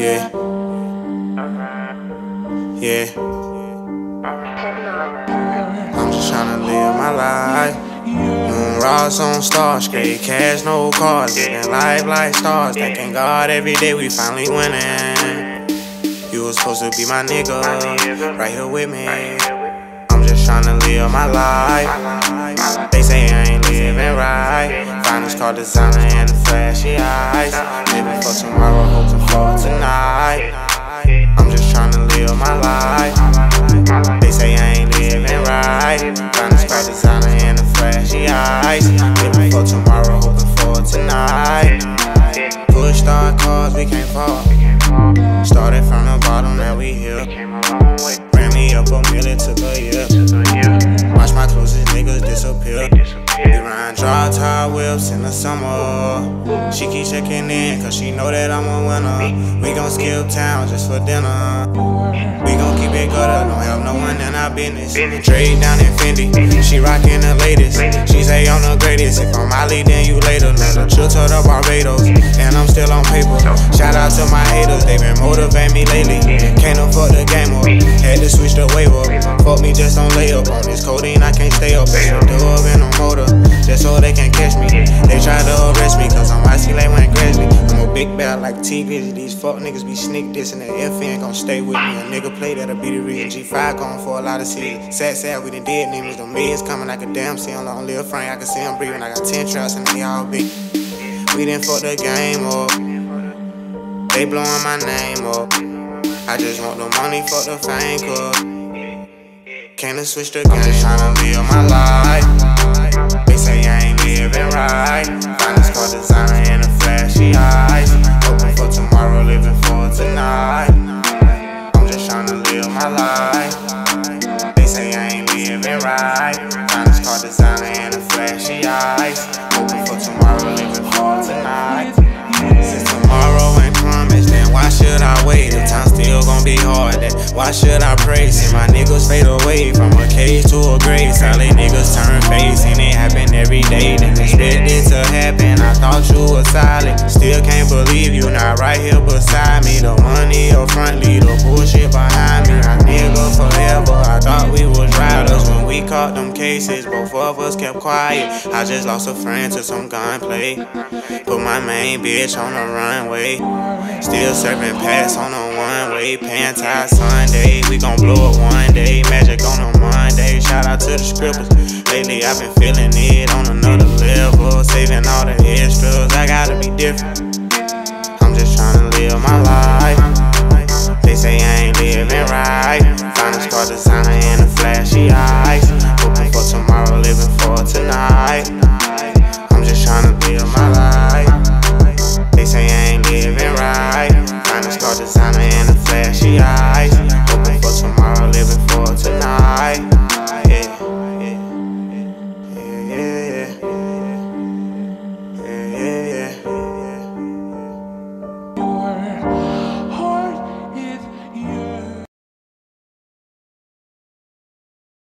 Yeah. Yeah. I'm just trying to live my life. Moon rocks on stars, straight cash, no cars. Living life like stars, thanking God every day we finally winning. You was supposed to be my nigga, right here with me. I'm just trying to live my life. They say I ain't living right. Finest car designer and the flashy eyes. Living for tomorrow, hoping for tonight. I'm just trying to live my life. They say I ain't living right. Finest car designer and the flashy eyes. Living for tomorrow, hoping for tonight. Push start cars, we can't fall. Started from the bottom, now we here. Ran me up a million, took a year. Watch my closest niggas disappear. We ride dry tie whips in the summer. She keep checking in, cause she know that I'm a winner. We gon' skip town just for dinner. We gon' keep it good, I don't have no one in our business. Trade down in Fendi, she rockin' the latest. She say I'm the greatest. If I'm Ali, then you later. Another trip to the Barbados, and I'm still on paper. Shout out to my haters, they been motivating me lately. Can't afford the game up, had to switch the wave up. Fuck me just on layup on this codeine, I can't stay up. Better do up in a motor, just so they can catch me. They try to arrest me, cause I'm icy like when Grizzly. I'm a big bad like Tee Grizzley. These fuck niggas be sneak this, and the F ain't gon' stay with me. A nigga play that'll be the real G5 going for a lot of cities. Sad, sad, we done did names. The millions coming like a damn see on long live Frank. I can see him breathing. I got 10 trucks and they all big. We done fuck the game up. They blowing my name up. I just want the money, fuck the fame, cause can't switch the game. I'm just tryna live my life. They say I ain't living right. Finest car designer and the flashy eyes. Hoping for tomorrow, living for tonight. I'm just tryna live my life. They say I ain't living right. Finest car designer and the flashy eyes. Hoping for tomorrow, living for tonight. Hard, why should I pray? See my niggas fade away from a cage to a grave. Solid niggas turn face, and it happen every day. Didn't expect it to happen. I thought you were solid. Still can't believe you not right here beside me. The money up front, leave the bullshit behind me. I nigga forever. I caught them cases. Both of us kept quiet. I just lost a friend to some gunplay. Put my main bitch on the runway. Still serving packs on the one way. Pantai Sunday. We gon' designer and the flashy eyes.